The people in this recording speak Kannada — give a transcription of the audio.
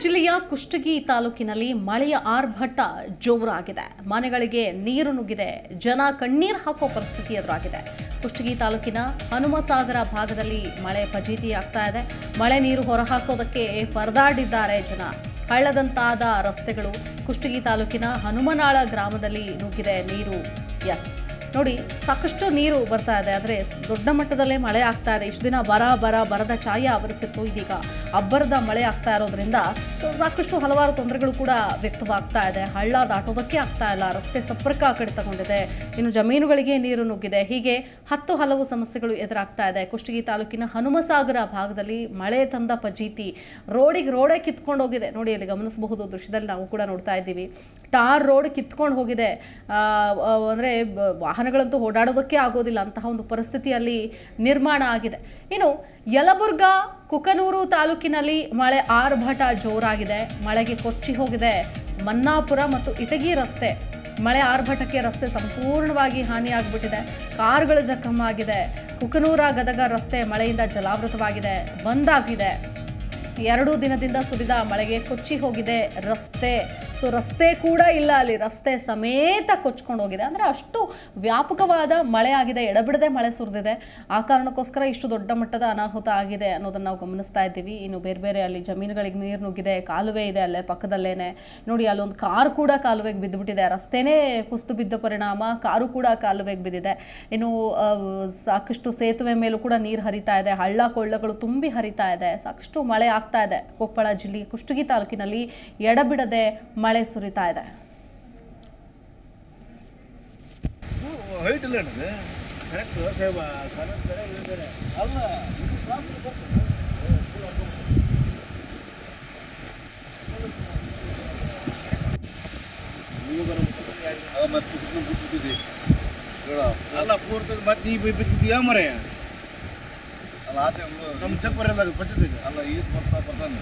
ಜಿಲ್ಲೆಯ ಕುಷ್ಟಗಿ ತಾಲೂಕಿನಲ್ಲಿ ಮಳೆಯ ಆರ್ಭಟ ಜೋರಾಗಿದೆ. ಮನೆಗಳಿಗೆ ನೀರು ನುಗ್ಗಿದೆ. ಜನ ಕಣ್ಣೀರು ಹಾಕೋ ಪರಿಸ್ಥಿತಿ ಎದುರಾಗಿದೆ. ಕುಷ್ಟಗಿ ತಾಲೂಕಿನ ಹನುಮಸಾಗರ ಭಾಗದಲ್ಲಿ ಮಳೆ ಫಜೀತಿ ಆಗ್ತಾ ಇದೆ. ಮಳೆ ನೀರು ಹೊರಹಾಕೋದಕ್ಕೆ ಪರದಾಡಿದ್ದಾರೆ ಜನ. ಹಳ್ಳದಂತಾದ ರಸ್ತೆಗಳು ಕುಷ್ಟಗಿ ತಾಲೂಕಿನ ಹನುಮನಾಳ ಗ್ರಾಮದಲ್ಲಿ ನುಗ್ಗಿದೆ. ನೀರು, ಎಸ್. ನೋಡಿ, ಸಾಕಷ್ಟು ನೀರು ಬರ್ತಾ ಇದೆ. ಆದರೆ ದೊಡ್ಡ ಮಟ್ಟದಲ್ಲೇ ಮಳೆ ಆಗ್ತಾ ಇದೆ. ಇಷ್ಟು ದಿನ ಬರ ಬರ, ಬರದ ಛಾಯೆ ಆವರಿಸಿತ್ತು ಇದೀಗ. ಅಬ್ಬರದ ಮಳೆ ಆಗ್ತಾ ಇರೋದ್ರಿಂದ ಸಾಕಷ್ಟು ಹಲವಾರು ತೊಂದರೆಗಳು ಕೂಡ ವ್ಯಕ್ತವಾಗ್ತಾ ಇದೆ. ಹಳ್ಳ ದಾಟೋದಕ್ಕೆ ಆಗ್ತಾ ಇಲ್ಲ. ರಸ್ತೆ ಸಂಪರ್ಕ ಕಡಿತಗೊಂಡಿದೆ ಇನ್ನು ಜಮೀನುಗಳಿಗೆ ನೀರು ನುಗ್ಗಿದೆ. ಹೀಗೆ ಹತ್ತು ಹಲವು ಸಮಸ್ಯೆಗಳು ಎದುರಾಗ್ತಾ ಇದೆ. ಕುಷ್ಟಗಿ ತಾಲೂಕಿನ ಹನುಮಸಾಗರ ಭಾಗದಲ್ಲಿ ಮಳೆ ತಂದ ಪಜೀತಿ ರೋಡಿಗೆ ರೋಡೇ ಕಿತ್ಕೊಂಡು ಹೋಗಿದೆ. ನೋಡಿ ಅಲ್ಲಿ ಗಮನಿಸಬಹುದು. ದೃಶ್ಯದಲ್ಲಿ ನಾವು ಕೂಡ ನೋಡ್ತಾ ಇದ್ದೀವಿ. ಟಾರ್ ರೋಡ್ ಕಿತ್ಕೊಂಡು ಹೋಗಿದೆ. ಅಂದ್ರೆ ವಾಹನಗಳಂತೂ ಓಡಾಡೋದಕ್ಕೆ ಆಗೋದಿಲ್ಲ. ಅಂತಹ ಒಂದು ಪರಿಸ್ಥಿತಿಯಲ್ಲಿ ನಿರ್ಮಾಣ ಆಗಿದೆ. ಇನ್ನು ಯಲಬುರ್ಗಾ ಕುಕನೂರು ತಾಲೂಕಿನಲ್ಲಿ ಮಳೆ ಆರ್ಭಟ ಜೋರಾಗಿದೆ. ಮಳೆಗೆ ಕೊಚ್ಚಿ ಹೋಗಿದೆ. ಮನ್ನಾಪುರ ಮತ್ತು ಇಟಗಿ ರಸ್ತೆ ಮಳೆ ಆರ್ಭಟಕ್ಕೆ ರಸ್ತೆ ಸಂಪೂರ್ಣವಾಗಿ ಹಾನಿಯಾಗ್ಬಿಟ್ಟಿದೆ. ಕಾರ್ಗಳು ಜಖಮ್ಮಾಗಿದೆ ಕುಕನೂರ ಗದಗ ರಸ್ತೆ ಮಳೆಯಿಂದ ಜಲಾವೃತವಾಗಿದೆ. ಬಂದ್ ಆಗಿದೆ. ಎರಡು ದಿನದಿಂದ ಸುರಿದ ಮಳೆಗೆ ಕೊಚ್ಚಿ ಹೋಗಿದೆ ರಸ್ತೆ. ಸೊ ರಸ್ತೆ ಕೂಡ ಇಲ್ಲ ಅಲ್ಲಿ. ರಸ್ತೆ ಸಮೇತ ಕೊಚ್ಕೊಂಡು ಹೋಗಿದೆ. ಅಂದರೆ ಅಷ್ಟು ವ್ಯಾಪಕವಾದ ಮಳೆ ಆಗಿದೆ, ಎಡಬಿಡದೆ ಮಳೆ ಸುರಿದಿದೆ. ಆ ಕಾರಣಕ್ಕೋಸ್ಕರ ಇಷ್ಟು ದೊಡ್ಡ ಮಟ್ಟದ ಅನಾಹುತ ಆಗಿದೆ ಅನ್ನೋದನ್ನು ನಾವು ಗಮನಿಸ್ತಾ ಇದ್ದೀವಿ. ಇನ್ನು ಬೇರೆ ಬೇರೆ ಅಲ್ಲಿ ಜಮೀನುಗಳಿಗೆ ನೀರು ನುಗ್ಗಿದೆ, ಕಾಲುವೆ ಇದೆ ಅಲ್ಲೇ ಪಕ್ಕದಲ್ಲೇನೆ. ನೋಡಿ ಅಲ್ಲೊಂದು ಕಾರ್ ಕೂಡ ಕಾಲುವೆಗೆ ಬಿದ್ದುಬಿಟ್ಟಿದೆ. ರಸ್ತೆನೇ ಕುಸ್ತು ಬಿದ್ದ ಪರಿಣಾಮ, ಕಾರು ಕೂಡ ಕಾಲುವೆಗೆ ಬಿದ್ದಿದೆ. ಇನ್ನು ಸಾಕಷ್ಟು ಸೇತುವೆ ಮೇಲೂ ಕೂಡ ನೀರು ಹರಿತಾ ಇದೆ. ಹಳ್ಳ ಕೊಳ್ಳಗಳು ತುಂಬಿ ಹರಿತಾ ಇದೆ. ಸಾಕಷ್ಟು ಮಳೆ ಆಗ್ತಾ ಇದೆ. ಕೊಪ್ಪಳ ಜಿಲ್ಲೆ ಕುಷ್ಟಗಿ ತಾಲೂಕಿನಲ್ಲಿ ಎಡಬಿಡದೆ ಮಳೆ ಸುರಿತಾ ಇದೆ ಹೈಟ್ ಇಲ್ಲ ನನಗೆ ಕರೆಕ್ಟ್ ಸಾಹೇಬ ಕರೆಕ್ಟ್ ಕರೆಕ್ಟ್ ಅಲ್ಲ ಅಲ್ಲ ಪೂರ್ತಿ ಮತ್ತೆ ಈ ಬಿತ್ತಿದ್ಯಾ ಮರೆ ಅಲ್ಲ ಆತ ನಮ್ಮ ಸೆಪ್ಪರ್ ಎಲ್ಲ ಪಂಚಾಯತ್ ಅಲ್ಲ ಈಸ್ ಬರ್ತಾ ಬರ್ತಾನೆ